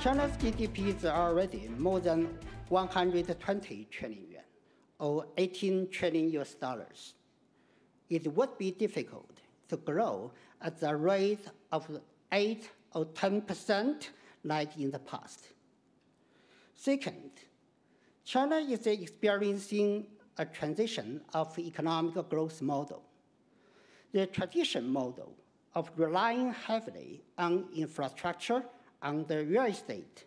China's GDP is already more than 120 trillion yuan, or 18 trillion US dollars. It would be difficult to grow at the rate of 8 or 10% like in the past. Second, China is experiencing a transition of economic growth model. The traditional model of relying heavily on infrastructure and the real estate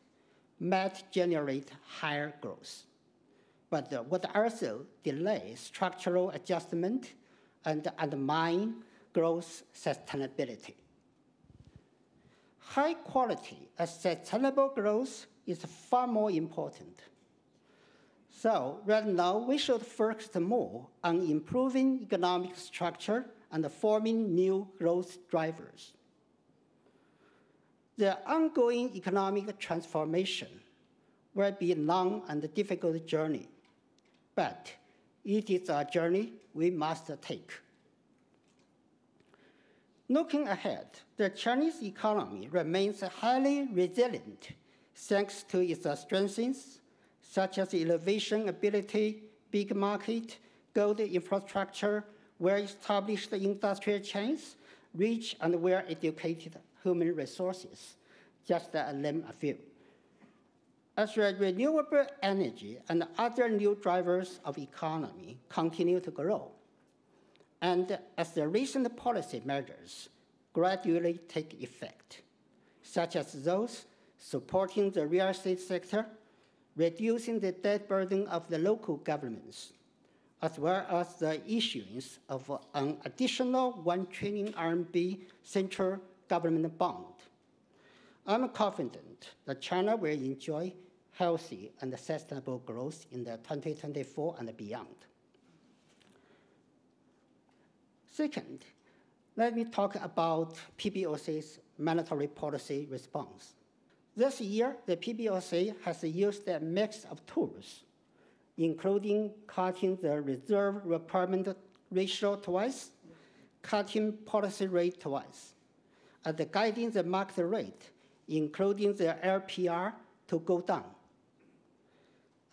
might generate higher growth, but would also delay structural adjustment and undermine growth sustainability. High quality and sustainable growth is far more important. So right now, we should focus more on improving economic structure and forming new growth drivers. The ongoing economic transformation will be a long and difficult journey, but it is a journey we must take. Looking ahead, the Chinese economy remains highly resilient thanks to its strengths, such as innovation ability, big market, good infrastructure, well-established industrial chains, rich and well-educated human resources, just to name a few. As renewable energy and other new drivers of economy continue to grow, and as the recent policy measures gradually take effect, such as those supporting the real estate sector, reducing the debt burden of the local governments, as well as the issuance of an additional 1 trillion RMB central government bond. I'm confident that China will enjoy healthy and sustainable growth in the 2024 and beyond. Second, let me talk about PBOC's monetary policy response. This year, the PBOC has used a mix of tools, including cutting the reserve requirement ratio twice, cutting policy rate twice, and guiding the market rate, including the LPR, to go down.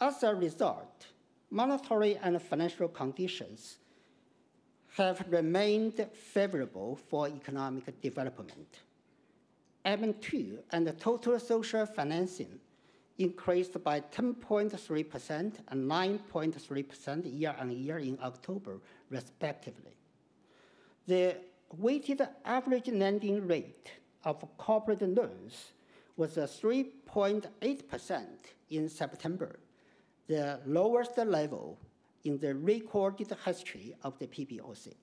As a result, monetary and financial conditions have remained favorable for economic development. M2 and the total social financing increased by 10.3% and 9.3% year-on-year in October, respectively. The weighted average lending rate of corporate loans was 3.8% in September, the lowest level in the recorded history of the PBOC.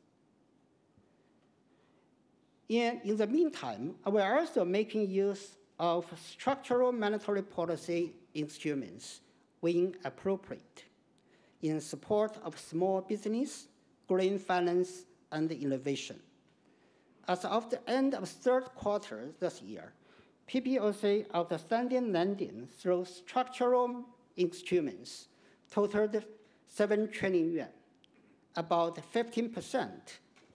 In the meantime, we are also making use of structural monetary policy instruments when appropriate in support of small business, green finance, and innovation. As of the end of third quarter this year, PBOC outstanding lending through structural instruments totaled 7 trillion yuan, about 15%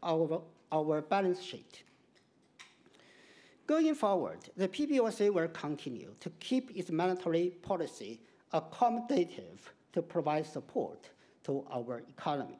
of our balance sheet. Going forward, the PBOC will continue to keep its monetary policy accommodative to provide support to our economy.